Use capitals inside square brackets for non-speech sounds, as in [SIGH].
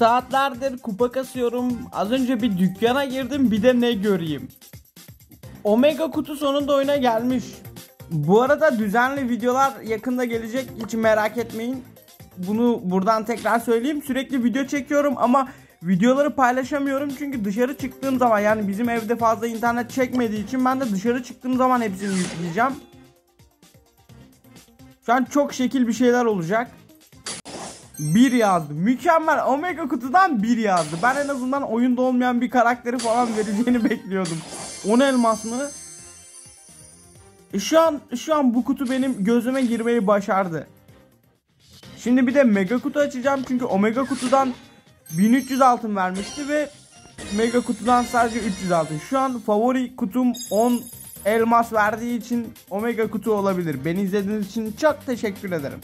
Saatlerdir kupa kasıyorum. Az önce bir dükkana girdim bir de ne göreyim. Omega kutu sonunda oyuna gelmiş. Bu arada düzenli videolar yakında gelecek. Hiç merak etmeyin. Bunu buradan tekrar söyleyeyim. Sürekli video çekiyorum ama videoları paylaşamıyorum. Çünkü dışarı çıktığım zaman yani bizim evde fazla internet çekmediği için ben de dışarı çıktığım zaman hepsini yükleyeceğim. Şu an çok şekil bir şeyler olacak. Bir yazdı. Mükemmel. Omega kutudan bir yazdı. Ben en azından oyunda olmayan bir karakteri falan vereceğini [LAUGHS] bekliyordum. 10 elmas mı? E şu an şu an bu kutu benim gözüme girmeyi başardı. Şimdi bir de mega kutu açacağım çünkü omega kutudan 1300 altın vermişti ve mega kutudan sadece 300 altın. Şu an favori kutum 10 elmas verdiği için omega kutu olabilir. Beni izlediğiniz için çok teşekkür ederim.